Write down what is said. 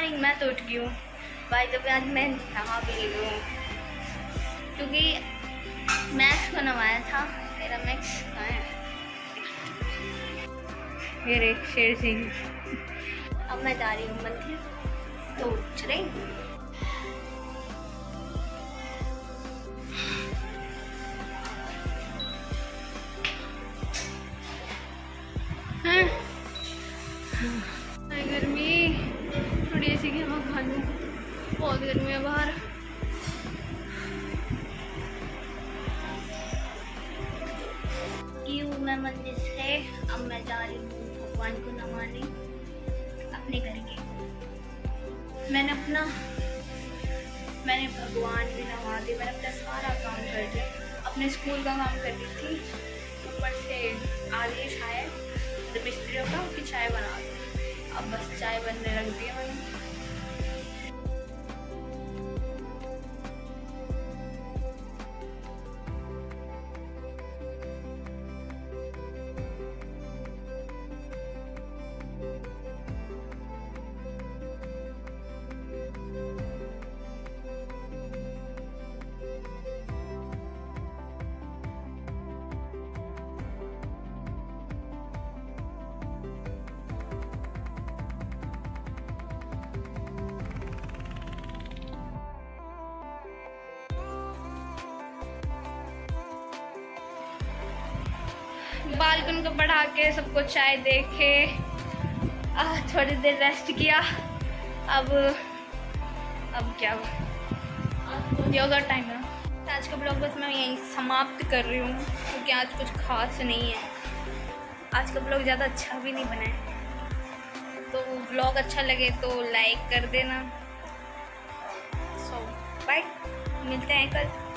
Morning मैं तो उठ गई हूँ। भाई तो आज मैं नहा भी ली हूँ। क्योंकि मैक्स को नवाया था मेरा मैक्स कहाँ है ये रे शेर सिंह। अब मैं जा रही हूँ मंदिर तो चले गर्मी बहुत गर्मी है बाहर। की मैं मंदिर से, अब मैं जा रही हूँ भगवान को नवाने अपने घर के। मैंने अपना, मैंने भगवान भी नवा दिया मैंने अपना सारा काम कर दिया। अपने स्कूल का काम कर रही थी, ऊपर से आ रही तो मिस्त्रियों का उसकी चाय बना दो। अब बस चाय बनने लग दी मैंने बालकन को बढ़ा के सबको चाय दे के थोड़ी देर रेस्ट किया। अब अब क्या योगा टाइम है आज का ब्लॉग बस मैं यहीं समाप्त कर रही हूँ, क्योंकि आज कुछ खास नहीं है। आज का ब्लॉग ज़्यादा अच्छा भी नहीं बना है। तो ब्लॉग अच्छा लगे तो लाइक कर देना। सो बाय मिलते हैं कल।